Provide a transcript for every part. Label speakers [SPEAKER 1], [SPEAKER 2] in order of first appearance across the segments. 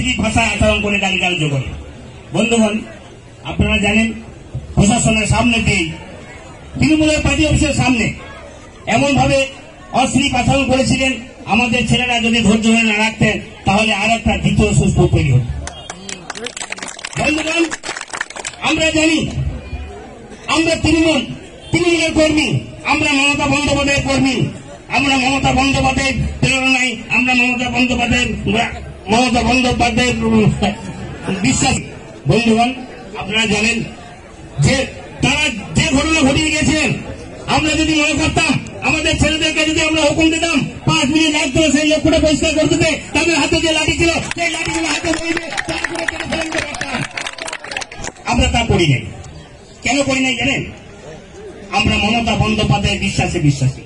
[SPEAKER 1] অশ্লীল ভাষায় আচরণ করে গালিগালাজ করে বন্ধুগণ, আপনারা জানেন, প্রশাসনের সামনেতেই তৃণমূলের পার্টি অফিসের সামনে এমন ভাবে অশ্লীল আচরণ করেছিলেন, আমাদের ছেলেরা যদি ধৈর্য ধরে না রাখতেন, তাহলে আর একটা দ্বিতীয় সুস্থ তৈরি হতো। বন্ধুগণ, আমরা জানি, আমরা তৃণমূল, তৃণমূলের কর্মী, আমরা মমতা বন্দ্যোপাধ্যায়ের কর্মী, আমরা মমতা বন্দ্যোপাধ্যায়ের প্রেরণায়, আমরা মমতা বন্দ্যোপাধ্যায়ের মমতা বন্দ্যোপাধ্যায়ের বিশ্বাস, বন্ধুগণ, আপনারা জানেন যে তারা যে ঘটনা ঘটিয়ে গেছেন আমরা যদি মনে করতাম, আমাদের ছেলেদেরকে যদি আমরা হুকুম দিতাম, পাঁচ মিনিট লাগতো সেই লক্ষ্যটা পরিষ্কার করে দিতে, তাদের হাতে যে লাঠি ছিল, সেই লাঠিগুলো হাতে আমরা তা করি নাই। কেন করি নাই জানেন? আমরা মমতা বন্দ্যোপাধ্যায়ের বিশ্বাসে বিশ্বাসী।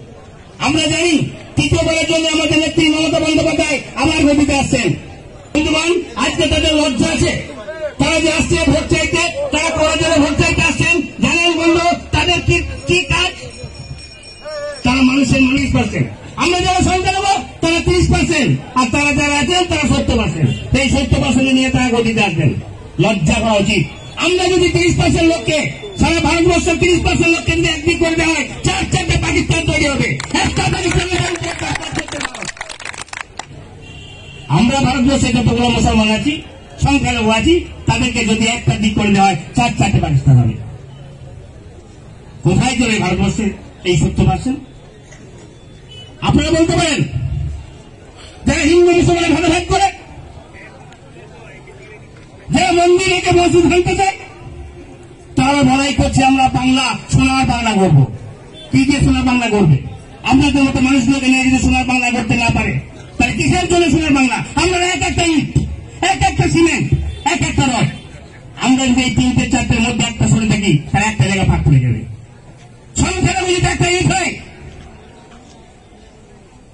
[SPEAKER 1] আমরা জানি তৃতীয়বারের জন্য আমাদের নেত্রী মমতা বন্দ্যোপাধ্যায় আবার নদীতে আসছেন। বন্ধুগণ, আজকে তাদের লজ্জা আছে। তারা যে আসছে ভোট চাইতে, তারা জন্য ভোট চাইতে আসছেন? জানেন বন্ধু, তাদের কি কি কাজ? তারা মানুষের উনিশ পার্সেন্ট আমরা যারা সংখ্যা নেব, তারা তিরিশ পার্সেন্ট আর তারা যারা আছেন, তারা সত্তর পার্সেন্ট এই সত্তর পার্সেন্ট নিয়ে তারা গতিতে আসবেন। লজ্জা করা উচিত। আমরা যদি তিরিশ পার্সেন্ট লোককে, সারা ভারতবর্ষ তিরিশ পার্সেন্ট লোককে যদি একদিক করে দেওয়া হয়, চার চারটে পাকিস্তান তৈরি হবে। একটা পাকিস্তানের আমরা ভারতবর্ষে যতগুলো মুসলমান আছি, সংখ্যালঘু আছি, তাদেরকে যদি একটা দিক করে দেওয়া হয়, চার চারটে পাকিস্তান হবে। কোথায় চলে ভারতবর্ষের এই সত্তর পার্সেন্ট আপনারা বলতে পারেন, যারা হিন্দু মুসলমান ভাগাভাগ করে, যারা মন্দির রেখে মসজিদ ভাঙতে চায়, তারা লড়াই করছে আমরা বাংলা, সোনার বাংলা করব কি দিয়ে সোনার বাংলা করবে আপনাদের মতো মানুষগুলোকে নিয়ে যদি সোনার বাংলা করতে না পারে কিসের জন্য সোনার বাংলা। আমরা এক একটা ইট, এক একটা সিমেন্ট, এক একটা রড। আমরা যদি এই তিনটে চারটের মধ্যে একটা সরে থাকি, তাহলে একটা জায়গা ফাঁক পড়ে যাবে। একটা হয়।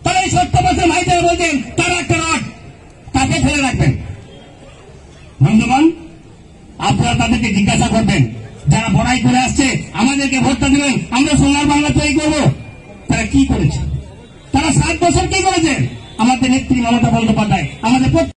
[SPEAKER 1] তাহলে এই বছর বলছেন, তারা একটা তাকে ফেলে রাখবেন। বন্ধুগণ, আপনারা তাদেরকে জিজ্ঞাসা করবেন, যারা বড়াই করে আসছে, আমাদেরকে ভোটটা দেবেন, আমরা সোনার বাংলা তৈরি করব। তারা কি করেছে? তারা সাত বছর কি করেছে? আমাদের নেত্রী মমতা বন্দ্যোপাধ্যায় আমাদের